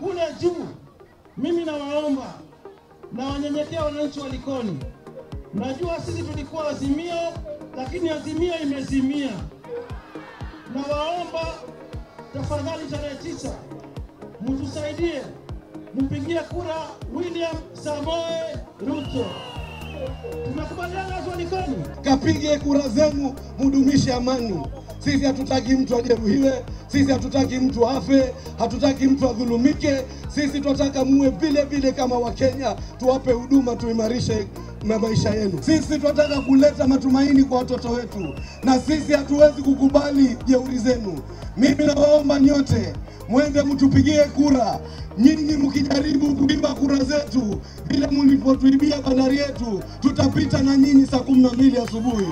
kule juu, mimi nawaomba na wanyenyekea wananchi wa Likoni, najua sisi tulikuwa Azimio, lakini Azimio imezimia. Nawaomba tafadhali, tarehe tisa mtusaidie, mpigie kura William Samoe Ruto. Tumekubaliana Likoni? Kapige kura zenu, mudumishe amani. Sisi hatutaki mtu ajeruhiwe, sisi hatutaki mtu afe, hatutaki mtu adhulumike. Sisi tunataka muwe vile vile kama Wakenya, tuwape huduma, tuimarishe ma- maisha yenu. Sisi tunataka kuleta matumaini kwa watoto wetu, na sisi hatuwezi kukubali jeuri zenu. Mimi nawaomba nyote mwende mtupigie kura. Nyinyi mkijaribu kuiba kura zetu vile mlivyotuibia bandari yetu, tutapita na nyinyi saa kumi na mbili asubuhi.